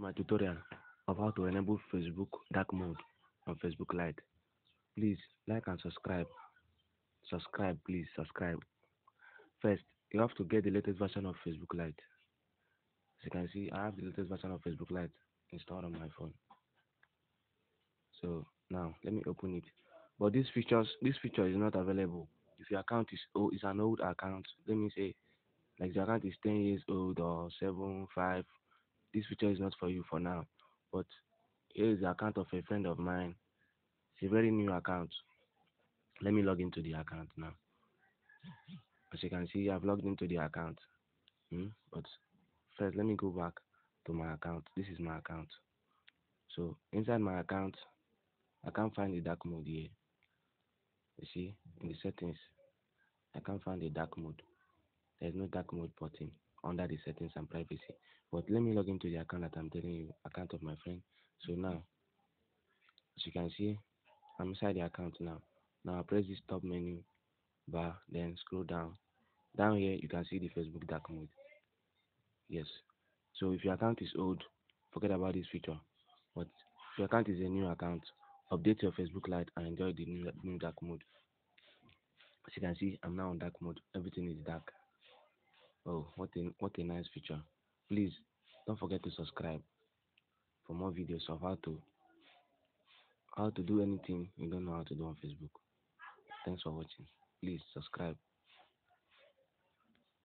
my tutorial of how to enable Facebook dark mode on Facebook Lite. Please like and subscribe. Subscribe, please subscribe. First, you have to get the latest version of Facebook Lite. As you can see, I have the latest version of Facebook Lite installed on my phone. So now let me open it. But this features, this feature is not available if your account is old, is an old account. Let me say, like the account is 10 years old or 7, 5. This feature is not for you for now. But here is the account of a friend of mine. It's a very new account. Let me log into the account now. As you can see, I've logged into the account. Hmm? But first, let me go back to my account. This is my account. So inside my account, I can't find the dark mode here. You see, in the settings, I can't find the dark mode. There's no dark mode button under the settings and privacy. But let me log into the account that I'm telling you, account of my friend. So now, as you can see, I'm inside the account now. Now I press this top menu bar, then scroll down. Down here, you can see the Facebook dark mode. Yes. So if your account is old, forget about this feature. But if your account is a new account, update your Facebook Lite and enjoy the new, new dark mode. As you can see, I'm now on dark mode. Everything is dark. Oh, what a what a nice feature. Please don't forget to subscribe for more videos of how to how to do anything you don't know how to do on Facebook. Thanks for watching. Please subscribe.